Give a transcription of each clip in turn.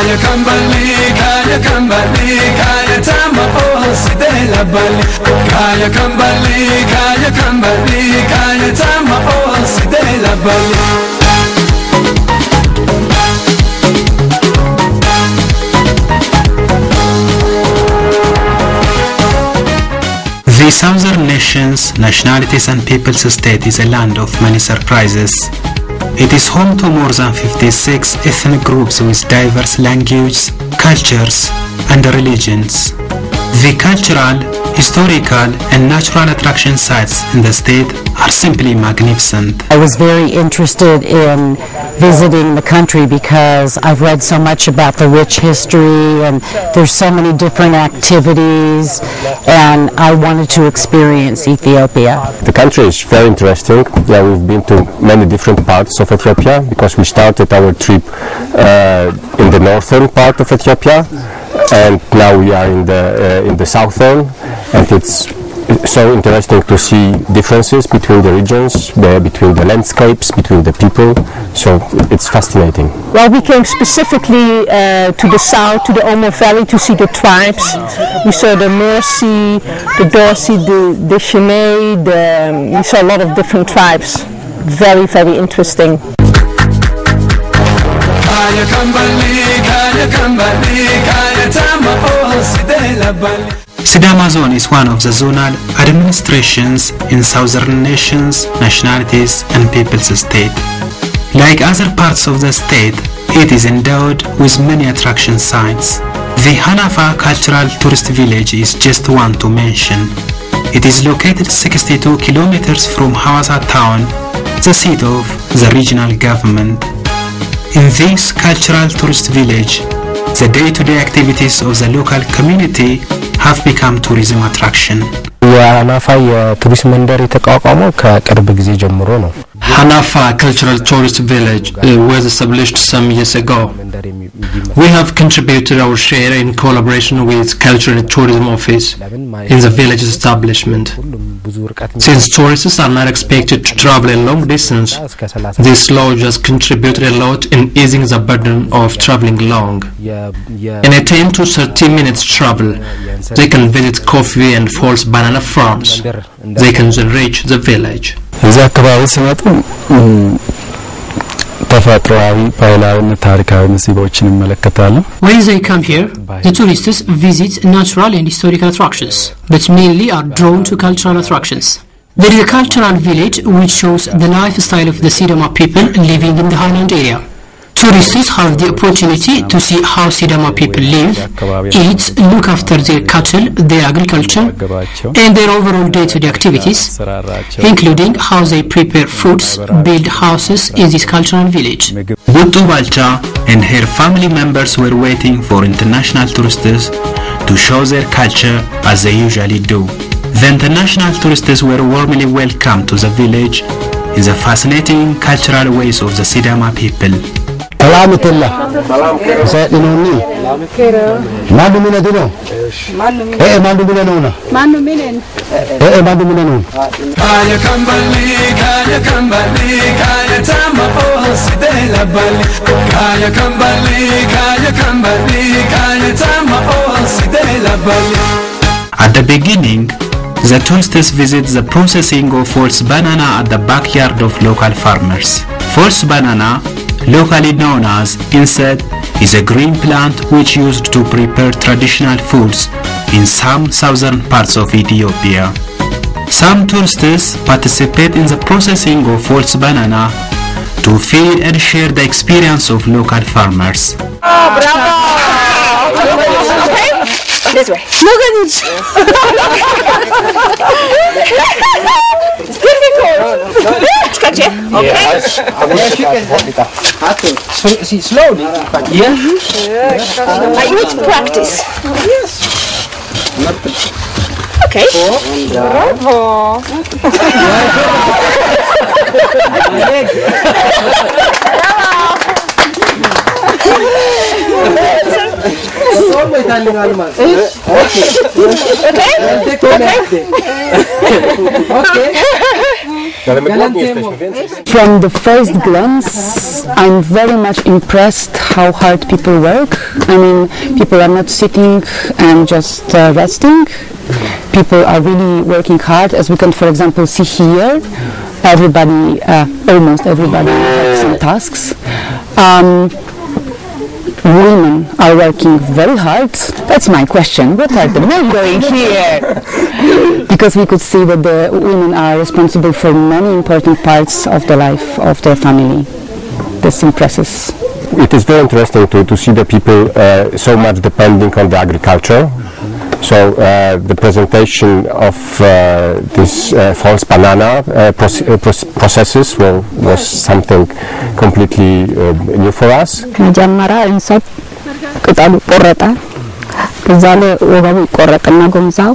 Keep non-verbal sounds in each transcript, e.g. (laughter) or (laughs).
Kaya kambali, kaya tama oh tama oh. The Southern Nations, Nationalities and Peoples State is a land of many surprises. It is home to more than 56 ethnic groups with diverse languages, cultures, and religions. The cultural, historical, and natural attraction sites in the state are simply magnificent. I was very interested in visiting the country because I've read so much about the rich history and there's so many different activities and I wanted to experience Ethiopia. The country is very interesting. Yeah, we've been to many different parts of Ethiopia because we started our trip in the northern part of Ethiopia, and now we are in the uh, in the southern, and it's so interesting to see differences between the regions, between the landscapes, between the people. So it's fascinating. Well, we came specifically uh, to the south, to the Omo Valley, to see the tribes. We saw the Mursi, the Dorsi, the, the Shimei, the, um, we saw a lot of different tribes. Very, very interesting. Bali. Sidama Zone is one of the zonal administrations in Southern Nations, Nationalities and Peoples State. Like other parts of the state, it is endowed with many attraction sites. The Hanafa Cultural Tourist Village is just one to mention. It is located 62 kilometers from Hawassa town, the seat of the regional government. In this cultural tourist village, the day-to-day activities of the local community have become tourism attraction. የአናፋ የቱሪስት መንደር የተቋቋመው ከቅርብ ጊዜ ጀምሮ ነው። Hanafa Cultural Tourist Village uh, was established some years ago. We have contributed our share in collaboration with Culture and Tourism Office in the village establishment. Since tourists are not expected to travel a long distance, this lodge has contributed a lot in easing the burden of traveling long. In a 10 to 30 minutes travel, they can visit coffee and false banana farms. They can then reach the village. እዚህ አካባቢ ሲመጡ ተፈጥሯዊ፣ ባህላዊና ታሪካዊ መስህቦችን ይመለከታሉ። When they come here, the tourists visit natural and historical attractions, but mainly are drawn to cultural attractions. There is a cultural village which shows the lifestyle of the Sidama people living in the highland area. Tourists have the opportunity to see how Sidama people live, eat, look after their cattle, their agriculture, and their overall day-to-day activities, including how they prepare foods, build houses in this cultural village. Buttu Balcha and her family members were waiting for international tourists to show their culture as they usually do. The international tourists were warmly welcomed to the village in the fascinating cultural ways of the Sidama people. سلامة الله سيدنوني ما دو من دينو ايه ما دو من نونا ما دو من ايه ما دو من نونا انا كم بلي انا كم بلي انا تام فوق سيده لبلي انا كم بلي انا كم بلي انا تام فوق سيده لبلي At the beginning, the tourists visit the processing of false banana at the backyard of local farmers. False banana locally known as enset, is a green plant which used to prepare traditional foods in some southern parts of Ethiopia. Some tourists participate in the processing of false banana to feed and share the experience of local farmers. Ah, this way. Look at (laughs) (laughs) this. it's difficult. Catch it. Okay. Slowly. I need to practice. Okay. Bravo. Always handling animals. Okay. Okay. Okay. Okay. From the first glance, I'm very much impressed how hard people work. I mean, people are not sitting and just uh, resting. People are really working hard, as we can, for example, see here. Everybody, uh, almost everybody, has some tasks. Um, women are working very hard. That's my question. What are the men doing here? because we could see that the women are responsible for many important parts of the life of their family. This impresses. It is very interesting to, to see the people uh, so much depending on the agriculture. So uh, the presentation of uh, this uh, false banana uh, proce- uh, proce- processes well, was something completely uh, new for us. መጀመሪያ እንሰት ቅጠሉ ይቆረጣል። ከዛ ላይ ወገቡ ይቆረጥና ጎምዛው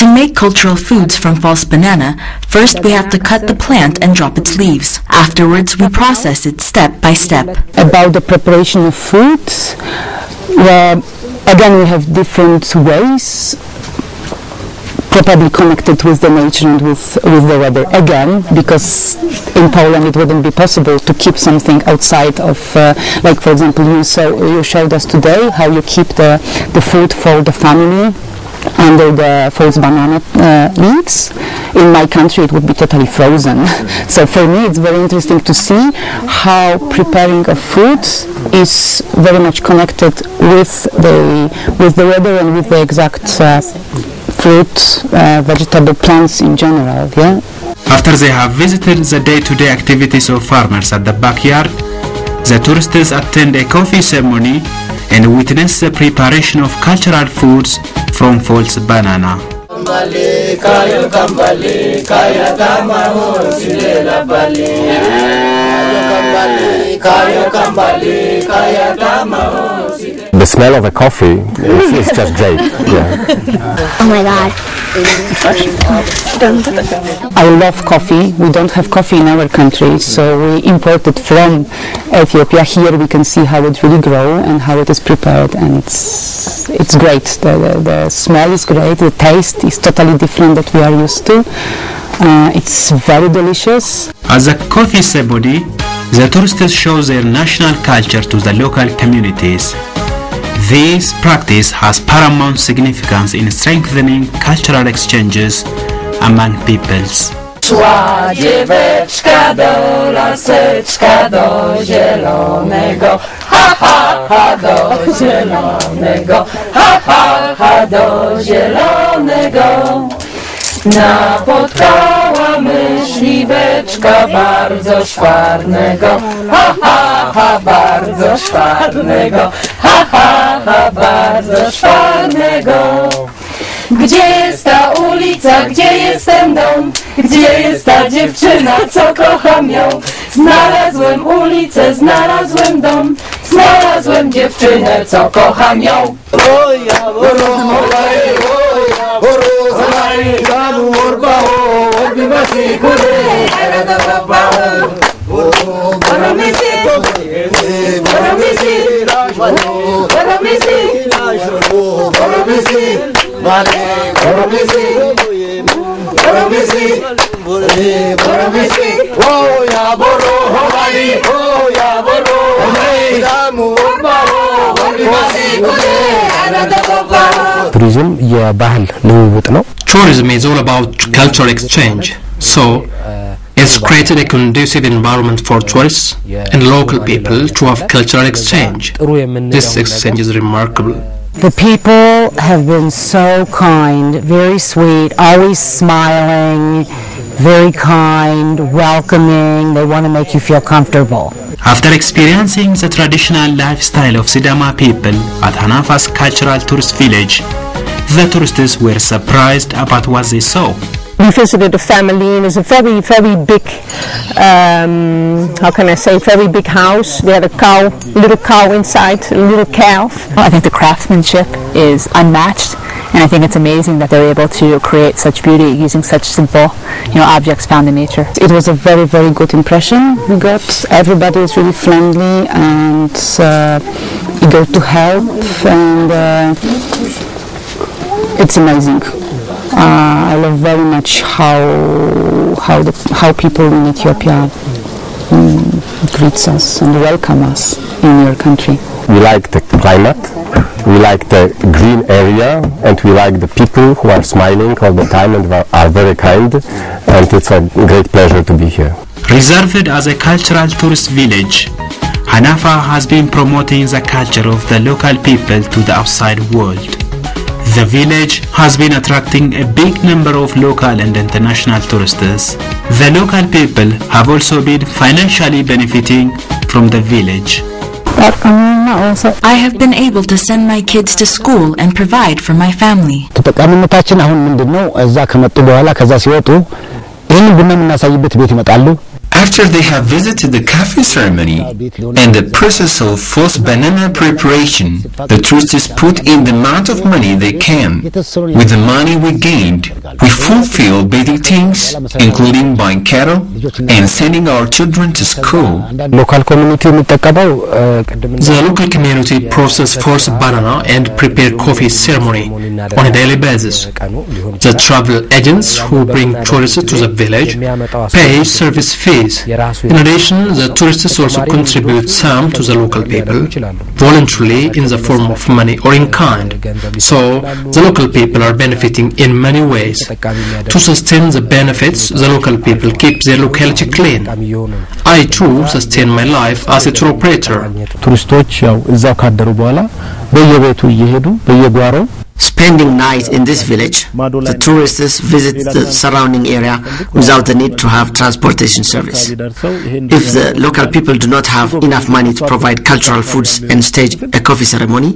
To make cultural foods from false banana, first we have to cut the plant and drop its leaves. Afterwards, we process it step by step. About the preparation of food, well, again, we have different ways probably connected with the nature and with, with the weather. Again because in Poland it wouldn't be possible to keep something outside of uh, like for example you, you showed us today how you keep the, the food for the family under the false banana uh, leaves. In my country, it would be totally frozen. (laughs) so for me, it's very interesting to see how preparing of food is very much connected with the with the weather and with the exact uh, fruit, uh, vegetable plants in general. Yeah. After they have visited the day-to-day activities of farmers at the backyard, the tourists attend a coffee ceremony and witness the preparation of cultural foods from false banana. The smell of a coffee is, is just great. Yeah. Oh my god. I love coffee. We don't have coffee in our country, so we import it from Ethiopia. Here we can see how it really grow and how it is prepared, and it's it's great. The, the, the smell is great. The taste is totally different that we are used to. Uh, it's very delicious. As a coffee ceremony, the tourists show their national culture to the local communities. This practice has paramount significance in strengthening cultural exchanges among peoples. Szła dzieweczka do laseczka, do zielonego, ha, ha, ha, do zielonego, ha, ha, ha, do zielonego. Napotkała myśliweczka bardzo szwarnego, ha, ha, ha, bardzo szwarnego, ha, ha, ha, bardzo szwarnego. Gdzie jest ta ulica, gdzie jest ten dom? Gdzie jest ta dziewczyna, co kocham ją? Znalazłem ulicę, znalazłem dom, znalazłem dziewczynę, co kocham ją. Parasi Guru, Arada Baba, Guru, Paramisi, Paramisi, Rajwani, Paramisi, Rajwani, Paramisi, Mane, Paramisi, Paramisi, Paramisi, Oh ya Boro, Homari, Oh ya Boro, Homari, Ramu, Baro, Paramisi Guru. ቱሪዝም የባህል ልውውጥ ነው። Tourism is all about cultural exchange. So, it's created a conducive environment for tourists and local people to have cultural exchange. This exchange is remarkable. The people have been so kind, very sweet, always smiling, very kind, welcoming. They want to make you feel comfortable. After experiencing the traditional lifestyle of Sidama people at Hanafas Cultural Tourist Village, the tourists were surprised about what they saw. we visited a family and it's a very very big um, how can I say very big house they had a cow little cow inside a little calf I think the craftsmanship is unmatched and I think it's amazing that they're able to create such beauty using such simple you know objects found in nature It was a very, very good impression we got. Everybody was really friendly and uh, eager to help, and uh, it's amazing. Uh, I love very much how how the, how people in Ethiopia greets us and welcome us in your country. We like the climate, we like the green area, and we like the people who are smiling all the time and are- very kind. And it's a great pleasure to be here. Reserved as a cultural tourist village, Hanafa has been promoting the culture of the local people to the outside world. The village has been attracting a big number of local and international tourists. The local people have also been financially benefiting from the village. I have been able to send my kids to school and provide for my family. ተጠቃሚነታችን አሁን ምንድን ነው? እዛ ከመጡ በኋላ ከዛ ሲወጡ ይህን ቡና የምናሳይበት ቤት ይመጣሉ። after they have visited the cafe ceremony and the process of false banana preparation, the trustees put in the amount of money they can. With the money we gained, we fulfill basic things, including buying cattle and sending our children to school. The local community process false banana and prepare coffee ceremony on a daily basis. The travel agents who bring tourists to the village pay service fees in addition, the tourists also contribute some to the local people voluntarily in the form of money or in kind. So, the local people are benefiting in many ways. To sustain the benefits, the local people keep their locality clean. I too sustain my life as a tour operator spending nights in this village, the tourists visit the surrounding area without the need to have transportation service. If the local people do not have enough money to provide cultural foods and stage a coffee ceremony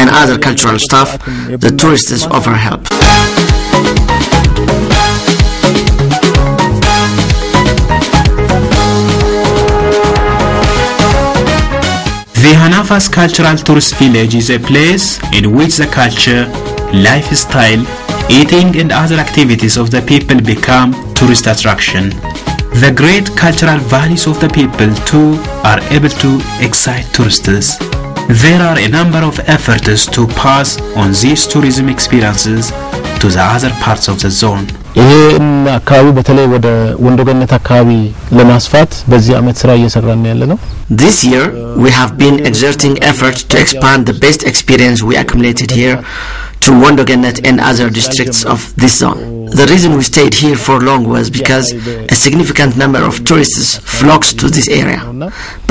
and other cultural stuff, the tourists offer help. The Hanafas Cultural Tourist Village is a place in which the culture, lifestyle, eating and other activities of the people become tourist attraction. The great cultural values of the people too are able to excite tourists. There are a number of efforts to pass on these tourism experiences to the other parts of the zone. ይሄን አካባቢ በተለይ ወደ ወንዶ ገነት አካባቢ ለማስፋት በዚህ አመት ስራ እየሰራን ያለ ነው። This year, we have been exerting effort to expand the best experience we accumulated here to Wondogenet and other districts of this zone. The reason we stayed here for long was because a significant number of tourists flocks to this area.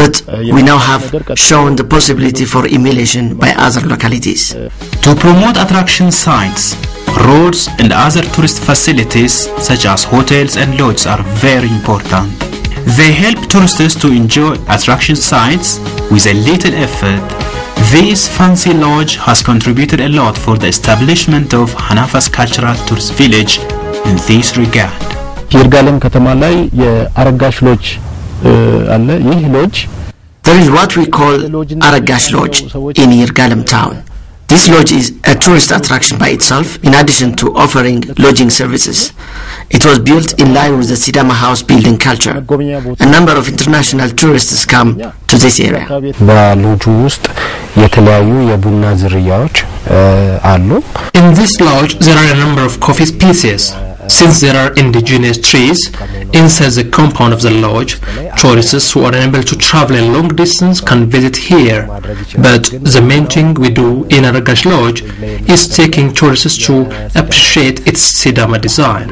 But we now have shown the possibility for emulation by other localities. To promote attraction sites, Roads and other tourist facilities such as hotels and lodges are very important. They help tourists to enjoy attraction sites with a little effort. This fancy lodge has contributed a lot for the establishment of Hanafa's cultural tourist village in this regard. There is what we call Aregash Lodge in Yirgalem town. This lodge is a tourist attraction by itself in addition to offering lodging services. It was built in line with the Sidama house building culture. A number of international tourists come to this area. በሎጁ ውስጥ የተለያዩ የቡና ዝርያዎች አሉ። In this lodge, there are a number of coffee species. Since there are indigenous trees inside the compound of the lodge, tourists who are unable to travel a long distance can visit here. But the main thing we do in Aregash Lodge is taking tourists to appreciate its Sidama design.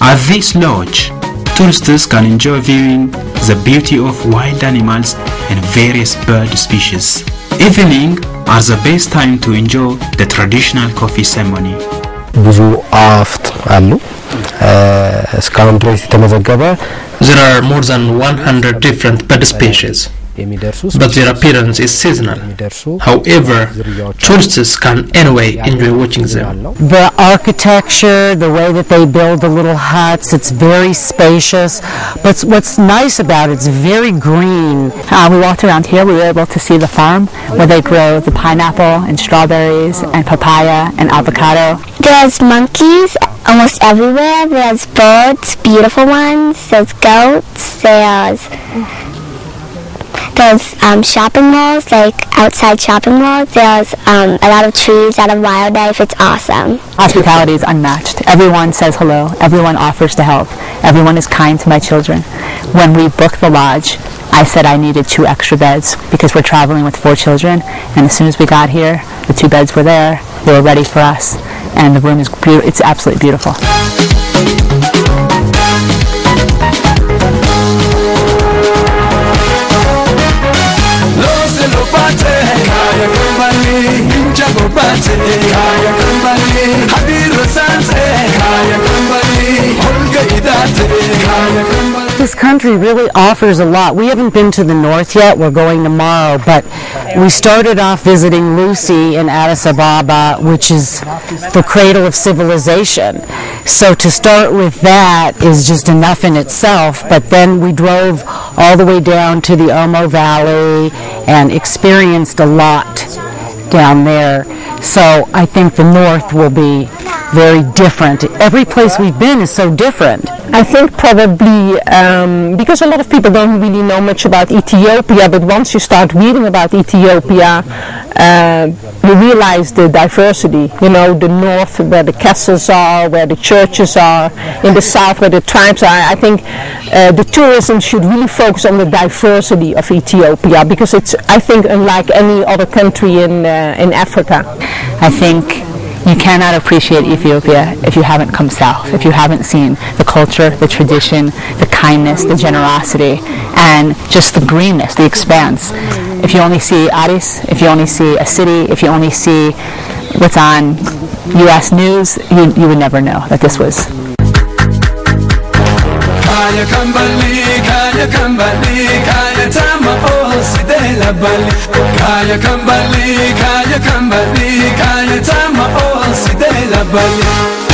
At this lodge, tourists can enjoy viewing the beauty of wild animals and various bird species. Evening are the best time to enjoy the traditional coffee ceremony. ብዙ አፍት አሉ። እ፣ እስካሁን ድረስ የተመዘገበ There are more than 100 different bird species, but their appearance is seasonal. However, tourists can anyway enjoy watching them. The architecture, the way that they build the little huts, it's very spacious. But what's nice about it, it's very green. Uh, we walked around here. We were able to see the farm where they grow the pineapple and strawberries and papaya and avocado. There's monkeys almost everywhere. There's birds, beautiful ones. There's goats. There's there's um, shopping malls, like outside shopping malls. There's um, a lot of trees, a lot of wildlife. It's awesome. Hospitality is unmatched. Everyone says hello. Everyone offers to help. Everyone is kind to my children. When we booked the lodge, I said I needed two extra beds because we're traveling with four children. And as soon as we got here, the two beds were there. They were ready for us, and the room is beau- it's absolutely beautiful. Kaya Habiru kaya idate kaya This country really offers a lot. We haven't been to the north yet. We're going tomorrow, but we started off visiting Lucy in Addis Ababa, which is the cradle of civilization. So to start with that is just enough in itself, but then we drove all the way down to the Omo Valley and experienced a lot down there. So I think the north will be very different. Every place we've been is so different. I think probably um, because a lot of people don't really know much about Ethiopia, but once you start reading about Ethiopia, uh, you realize the diversity. You know, the north where the castles are, where the churches are, in the south where the tribes are. I think uh, the tourism should really focus on the diversity of Ethiopia because it's, I think, unlike any other country in uh, in Africa. I think you cannot appreciate Ethiopia if you haven't come south, if you haven't seen the culture, the tradition, the kindness, the generosity, and just the greenness, the expanse. If you only see Addis, if you only see a city, if you only see what's on U.S. news, you, you would never know that this was kaya tama oh sidela bali Kaya kambali kaya kambali kaya tama oh sidela bali